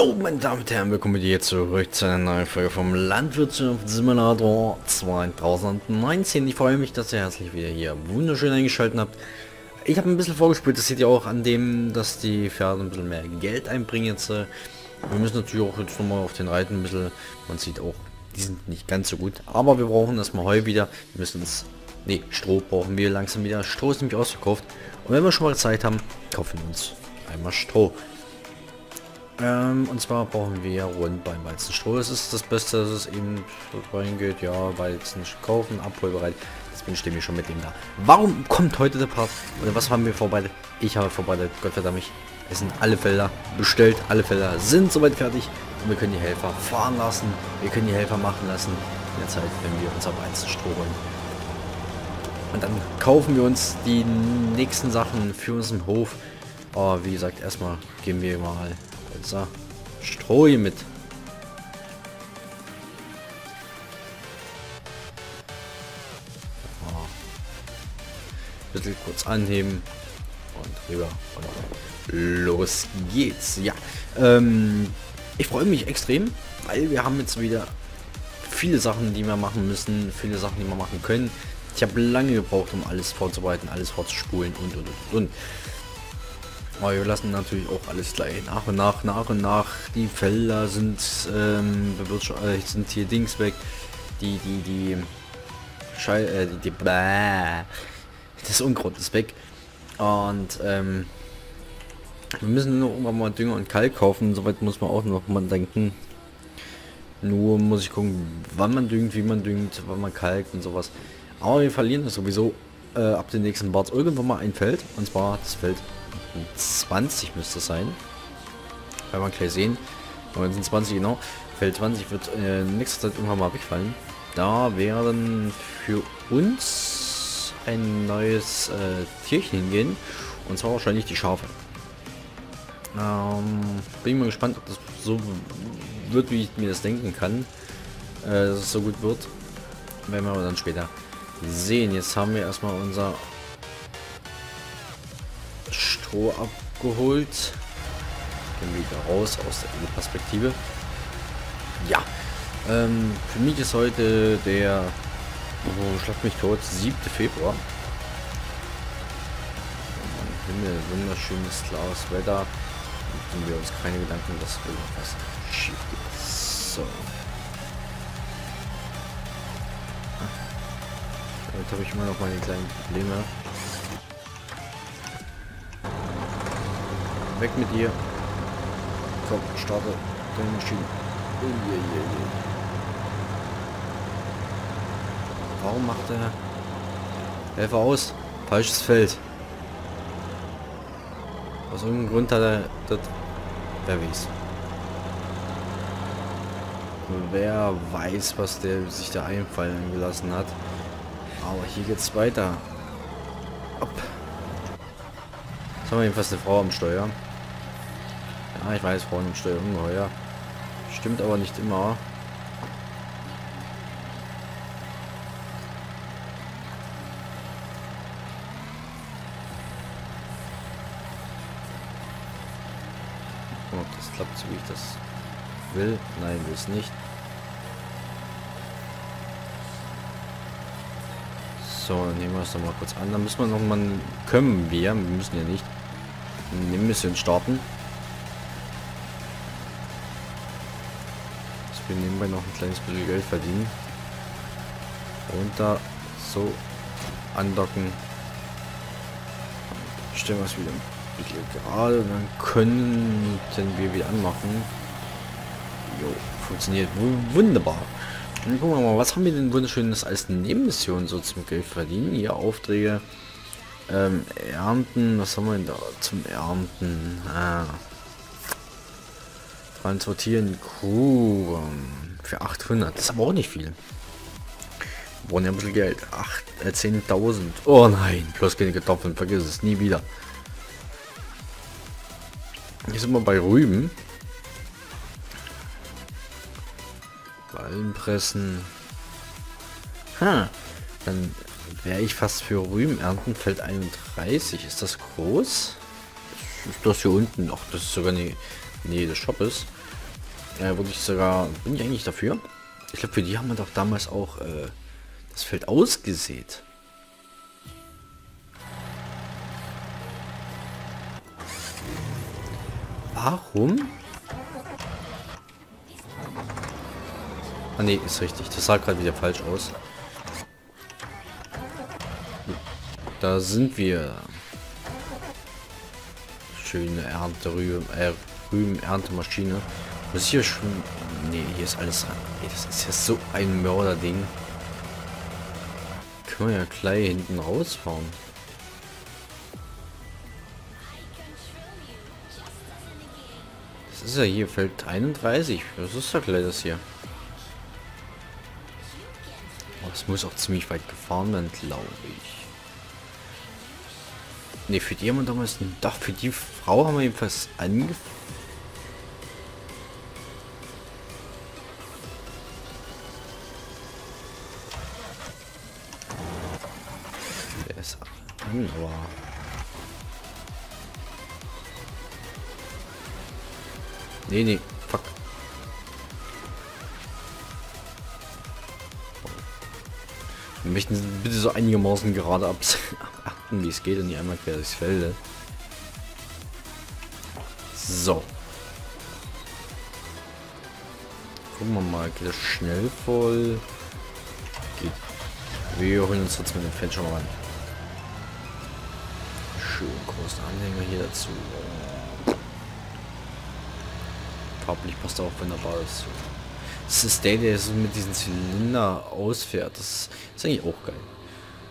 So, meine Damen und Herren, willkommen hier zurück zu einer neuen Folge vom Landwirtschaftssimulator 2019. Ich freue mich, dass ihr herzlich wieder hier wunderschön eingeschaltet habt. Ich habe ein bisschen vorgespielt, das seht ihr auch an dem, dass die Pferde ein bisschen mehr Geld einbringen jetzt. Wir müssen natürlich auch jetzt nochmal auf den Reiten ein bisschen, man sieht auch, die sind nicht ganz so gut. Aber wir brauchen erstmal Heu wieder, wir müssen uns, nee, Stroh brauchen wir langsam wieder. Stroh ist nämlich ausverkauft. Und wenn wir schon mal Zeit haben, kaufen wir uns einmal Stroh. Ähm, und zwar brauchen wir rund beim Weizenstroh. Das ist das Beste, dass es eben reingeht. Ja, Weizen kaufen, abholbereit. Deswegen stehen wir schon mit dem da. Warum kommt heute der Part? Oder was haben wir vorbereitet? Ich habe vorbereitet, Gott verdammt mich. Es sind alle Felder bestellt, alle Felder sind soweit fertig. Und wir können die Helfer fahren lassen. Wir können die Helfer machen lassen. In der Zeit, wenn wir unser Weizenstroh holen. Und dann kaufen wir uns die nächsten Sachen für unseren Hof. Aber wie gesagt, erstmal gehen wir mal so, Stroh mit. Oh. Bisschen kurz anheben und rüber und los geht's. Ja, ähm, ich freue mich extrem, weil wir haben jetzt wieder viele Sachen, die wir machen müssen, viele Sachen, die wir machen können. Ich habe lange gebraucht, um alles vorzubereiten, alles vorzuspulen und und und und. Aber wir lassen natürlich auch alles gleich nach und nach, nach und nach. Die Felder sind, ähm, äh, sind hier Dings weg. Die, die, die, Schei äh, die, die, bläh. das Unkraut ist weg. Und, ähm, wir müssen nur irgendwann mal Dünger und Kalk kaufen. Soweit muss man auch noch mal denken. Nur muss ich gucken, wann man düngt, wie man düngt, wann man kalkt und sowas. Aber wir verlieren das sowieso äh, ab dem nächsten Bart irgendwann mal ein Feld. Und zwar das Feld 20 müsste sein. Werden wir gleich sehen. 1920 genau. Feld 20 wird äh, in Zeit irgendwann mal wegfallen. Da werden für uns ein neues äh, Tierchen hingehen. Und zwar wahrscheinlich die Schafe. Ähm, bin mal gespannt, ob das so wird, wie ich mir das denken kann. Äh, dass es so gut wird. Werden wir aber dann später sehen. Jetzt haben wir erstmal unser Stroh abgeholt. Gehen wir wieder raus aus der Perspektive. Ja, ähm, für mich ist heute der, oh, schlag mich tot, 7. Februar. Himmel, wunderschönes klares Wetter. Machen wir uns keine Gedanken, dass irgendwas schief geht. So. Damit habe ich immer noch meine kleinen Probleme. Weg mit dir. Komm, starte deine Maschine. Warum macht der Helfer aus? Falsches Feld. Aus irgendeinem Grund hat er das. Wer weiß. Wer weiß, was der sich da einfallen gelassen hat. Aber hier geht's weiter. Ab. Jetzt haben wir jedenfalls eine Frau am Steuer. Ja, ich weiß, Frauen im Steuer ungeheuer. Stimmt aber nicht immer. Das klappt, so wie ich das will. Nein, will es nicht. So, nehmen wir es doch mal kurz an. Dann müssen wir noch mal können wir, wir müssen ja nicht eine Mission starten. Wir nebenbei noch ein kleines bisschen Geld verdienen. Und da so andocken. Stellen wir es wieder ein bisschen gerade und dann können wir wieder anmachen. Jo, funktioniert wunderbar. Dann gucken wir mal, was haben wir denn wunderschönes als Nebenmission so zum Geld verdienen? Hier Aufträge, ähm, Ernten, was haben wir denn da zum Ernten? Ah. Transportieren Kuh für 800, das ist aber auch nicht viel. Wir brauchen ja ein bisschen Geld. 8, äh, 10.000. Oh nein, bloß keine Kartoffeln, vergiss es nie wieder. Hier sind wir bei Rüben. Ballenpressen. Ha, dann wäre ich fast für Rüben ernten. Feld 31. Ist das groß? Ist das hier unten noch? Das ist sogar nie. Nee, des Shop ist. äh, wurde ich sogar, bin ich eigentlich dafür? Ich glaube, für die haben wir doch damals auch äh, das Feld ausgesät. Warum? Ah ne, ist richtig. Das sah gerade wieder falsch aus. Da sind wir. Schöne Ernte, Rüben, äh, Rüben-Erntemaschine. Muss hier schon... Ne, hier ist alles... Ey, das ist ja so ein Mörderding. Können wir ja gleich hinten rausfahren. Das ist ja hier Feld 31. Was ist da gleich das hier? Oh, das muss auch ziemlich weit gefahren werden, glaube ich. Ne, für die haben wir damals... Doch, für die Frau haben wir jedenfalls angefangen. An, aber... Nee, nee, fuck. Wir möchten bitte so einigermaßen gerade achten, wie es geht und nicht einmal quer durchs Felde. So. Gucken wir mal, geht das schnell voll? Geht. Wir holen uns jetzt mit dem Feld schon mal rein. Schön großen Anhänger hier dazu. Farblich passt auch wunderbar dazu. Das ist der, der so mit diesem Zylinder ausfährt. Das ist eigentlich auch geil.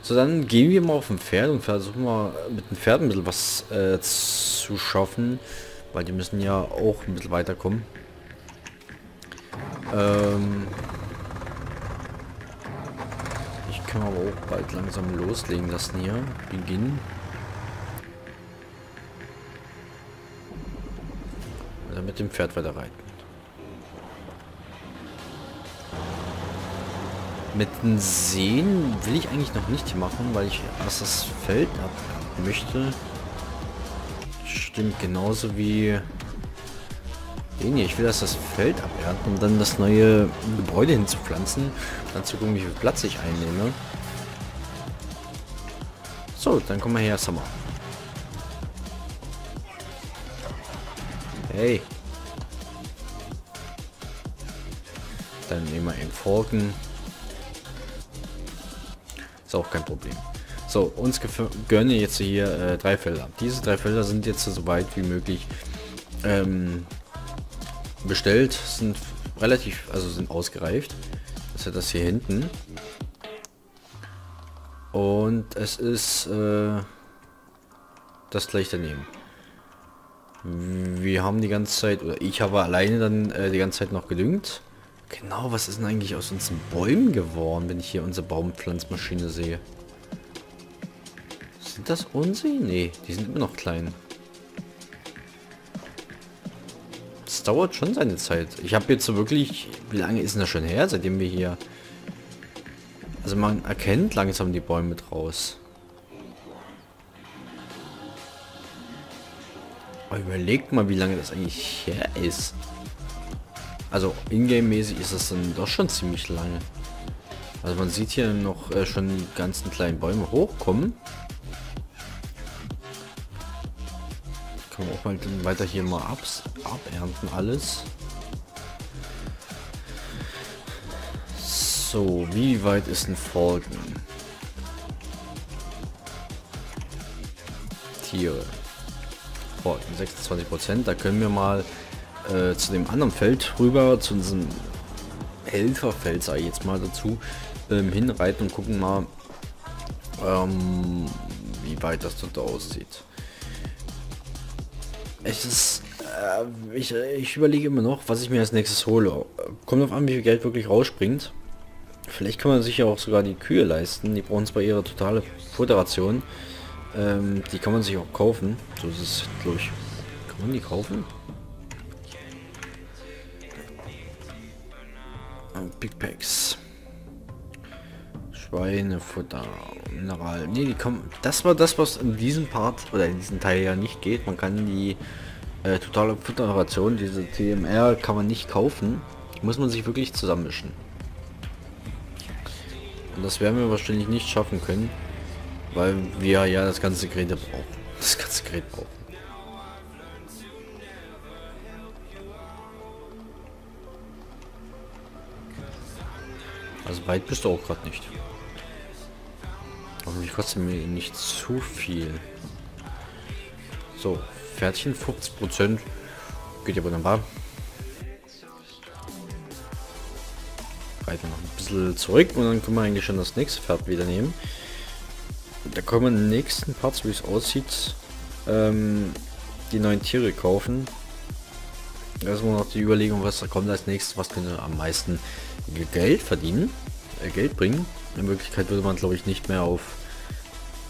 So, dann gehen wir mal auf ein Pferd und versuchen mal mit dem Pferd ein bisschen was äh, zu schaffen. Weil die müssen ja auch ein bisschen weiterkommen. Ähm ich kann aber auch bald langsam loslegen lassen hier. Beginnen. Also mit dem Pferd weiter reiten. Mit den Seen will ich eigentlich noch nicht machen, weil ich erst das Feld ab möchte. Stimmt genauso wie... Nee, ich will erst das Feld abernten, um dann das neue Gebäude hinzupflanzen. Dann zu gucken, wie viel Platz ich einnehme. So, dann kommen wir her, Sommer. Hey. Dann nehmen wir einen Forken. Ist auch kein Problem. So, uns gönne jetzt hier äh, drei Felder. Diese drei Felder sind jetzt so weit wie möglich ähm, bestellt, sind relativ, also sind ausgereift. Das ist das hier hinten. Und es ist äh, das gleich daneben. Wir haben die ganze Zeit, oder ich habe alleine dann äh, die ganze Zeit noch gedüngt. Genau, was ist denn eigentlich aus unseren Bäumen geworden, wenn ich hier unsere Baumpflanzmaschine sehe? Sind das unsere? Nee, die sind immer noch klein. Das dauert schon seine Zeit. Ich habe jetzt so wirklich... Wie lange ist denn das schon her, seitdem wir hier... Also man erkennt langsam die Bäume draus. Aber überlegt mal, wie lange das eigentlich her ist. Also ingame-mäßig ist es dann doch schon ziemlich lange. Also man sieht hier noch äh, schon die ganzen kleinen Bäume hochkommen. Kann man auch mal weiter hier mal abs abernten alles. So, wie weit ist ein Folgen? Tiere. Folgen 26 Prozent. Da können wir mal äh, zu dem anderen Feld rüber, zu unserem Helferfeld, sage ich jetzt mal dazu, ähm, hinreiten und gucken mal, ähm, wie weit das dort aussieht. Es ist, äh, ich, ich überlege immer noch, was ich mir als nächstes hole. Kommt auf an, wie viel Geld wirklich rausspringt. Vielleicht kann man sich ja auch sogar die Kühe leisten. Die brauchen zwar ihre totale Futteration. Ähm, die kann man sich auch kaufen. So ist es, glaube ich. Kann man die kaufen? Big Packs. Schweinefutter, Mineral. Nee, die kommen. Das war das, was in diesem Part oder in diesem Teil ja nicht geht. Man kann die Äh, totale Futteration, diese TMR kann man nicht kaufen. Muss man sich wirklich zusammenmischen. Und das werden wir wahrscheinlich nicht schaffen können, weil wir ja das ganze Gerät brauchen. Das ganze Gerät brauchen. Also weit bist du auch gerade nicht. Hoffentlich kostet mir nicht zu viel. So, Pferdchen 50%. Geht ja wunderbar. Reiten noch ein bisschen zurück und dann können wir eigentlich schon das nächste Pferd wieder nehmen. Da kommen wir in den nächsten Parts, wie es aussieht, ähm, die neuen Tiere kaufen. Erstmal noch die Überlegung, was da kommt als nächstes, was könnte am meisten Geld verdienen, äh, Geld bringen. In Wirklichkeit würde man glaube ich nicht mehr auf,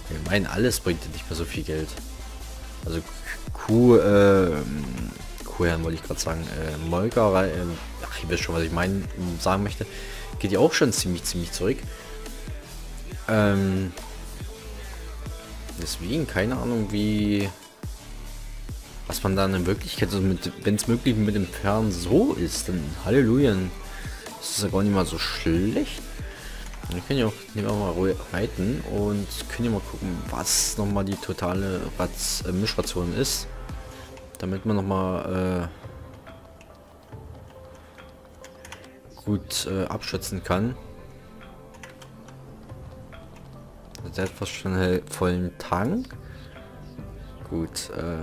ich meine alles bringt nicht mehr so viel Geld. Also Kuh, äh, Kuhherren wollte ich gerade sagen, äh, Molkerei, äh, ach, ihr wisst schon, was ich meinen, sagen möchte, geht ja auch schon ziemlich, ziemlich zurück. Ähm, deswegen, keine Ahnung, wie, was man da in Wirklichkeit, also wenn es möglich mit dem Fern so ist, dann Halleluja, das ist ja gar nicht mal so schlecht. Wir können ja auch, nehmen wir mal reiten und können ja mal gucken, was nochmal die totale Ratz, äh, Mischration ist. Damit man nochmal äh, gut äh, abschätzen kann. Schon einen vollen Tank. Gut, äh,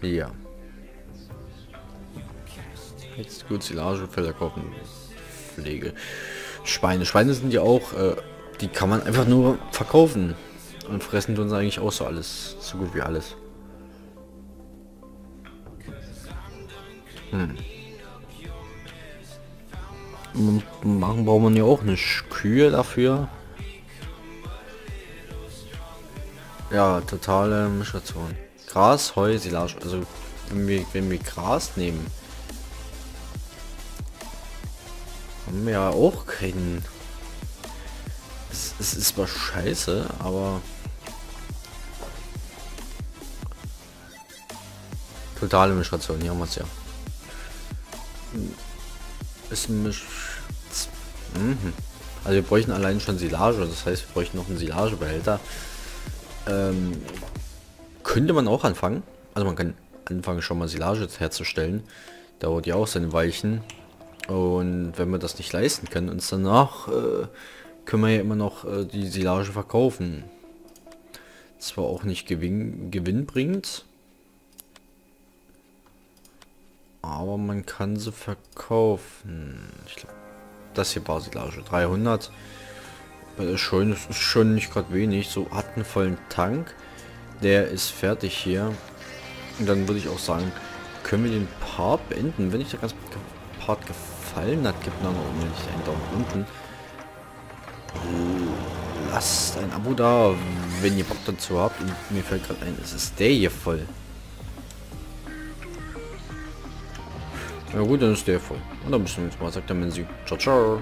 hier. Jetzt gut Silagefelder kaufen. Pflege. Schweine. Schweine sind ja auch, äh, die kann man einfach nur verkaufen. Und fressen tun sie eigentlich auch so alles. So gut wie alles. Hm. Machen braucht man ja auch eine Kühe dafür. Ja, totale Mischration. Gras, Heu, Silage. Also wenn wir, wenn wir Gras nehmen, haben wir ja auch keinen... Es, es ist zwar scheiße, aber... Totale Mischration, hier haben wir es ja. Ist Misch... Mhm. Also wir bräuchten allein schon Silage, das heißt wir bräuchten noch einen Silagebehälter. Ähm, könnte man auch anfangen. Also man kann anfangen schon mal Silage herzustellen. Dauert ja auch seine Weichen. Und wenn wir das nicht leisten können, uns danach äh, können wir ja immer noch äh, die Silage verkaufen. Zwar auch nicht Gewinn, Gewinn bringt, aber man kann sie verkaufen. Ich glaube, das hier war Silage 300. Das ist schon, das ist schon nicht gerade wenig. So hat einen vollen Tank. Der ist fertig hier. Und dann würde ich auch sagen, können wir den Part beenden. Wenn ich der ganze Part gefallen hat, gibt noch unbedingt einen Daumen unten. Lasst ein Abo da, wenn ihr Bock dazu habt. Und mir fällt gerade ein, es ist der hier voll. Ja gut, dann ist der voll. Und dann müssen wir jetzt mal, sagt der Menzi. Ciao, ciao.